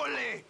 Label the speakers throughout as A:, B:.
A: ¡Démosle!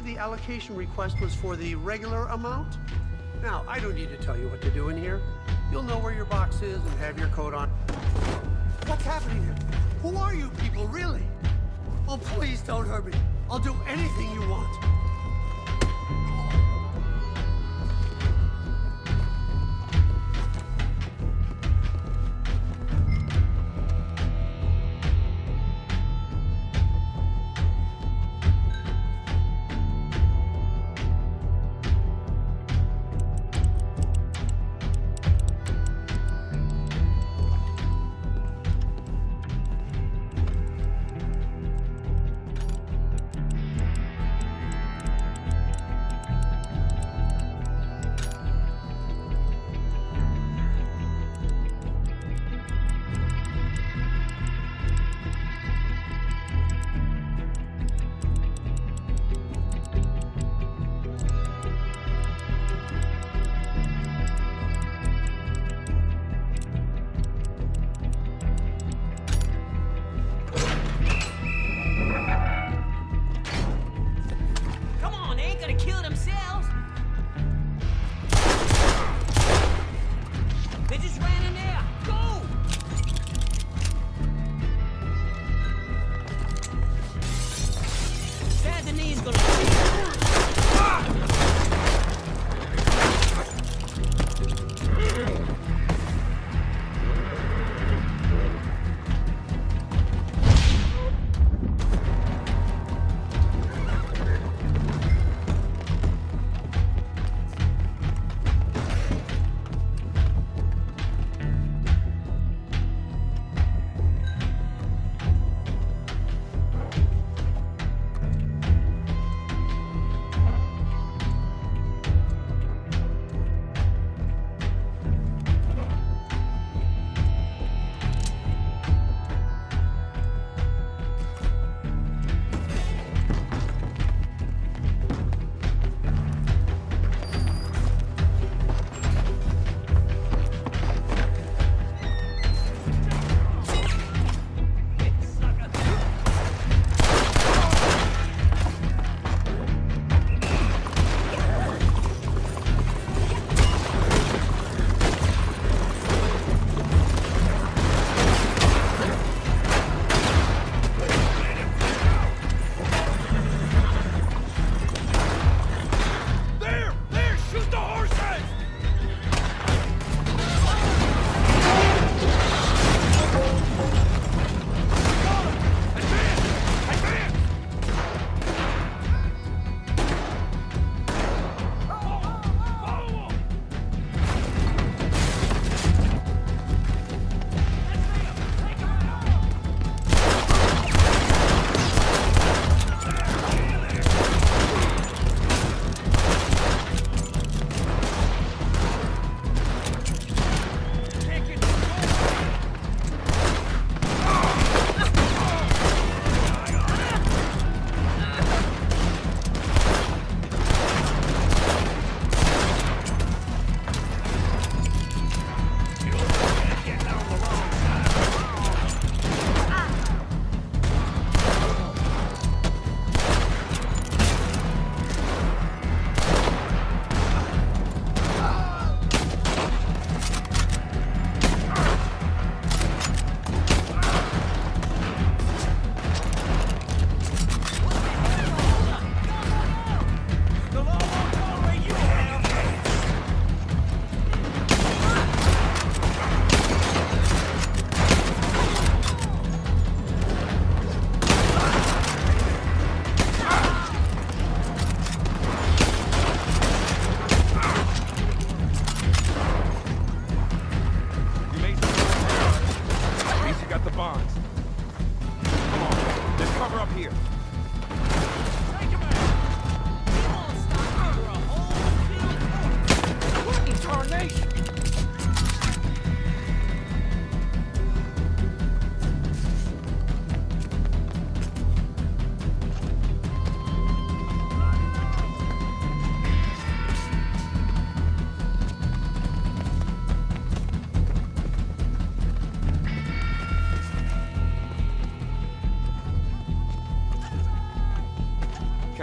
A: Believe the allocation request was for the regular amount. Now, I don't need to tell you what to do in here. You'll know where your box is and have your coat on. What's happening here? Who are you people, really? Oh, please don't hurt me. I'll do anything you want.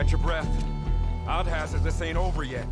B: Catch your breath. Out this ain't over yet.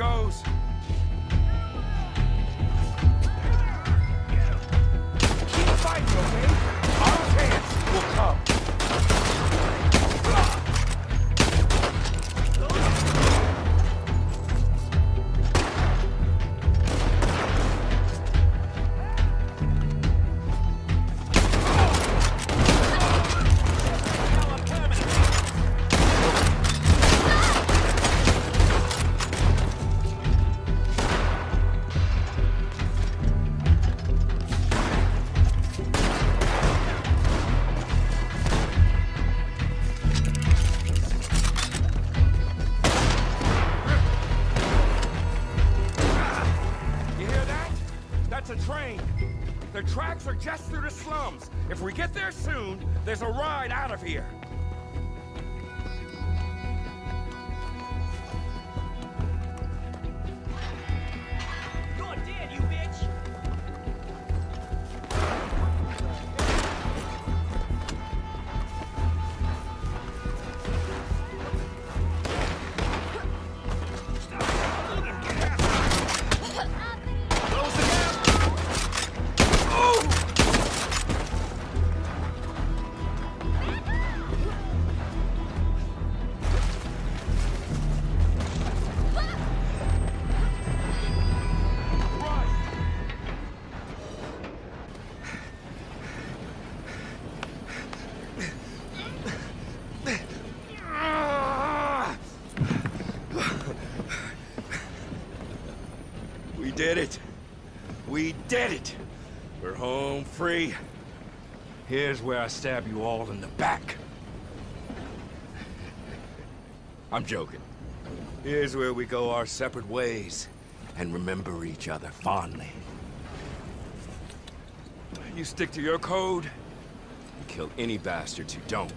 B: goes. There's a ride out of here. Did it. We're home free. Here's where I stab you all in the back. I'm joking. Here's where we go our separate ways and remember each other fondly. You stick to your code, kill any bastards who don't.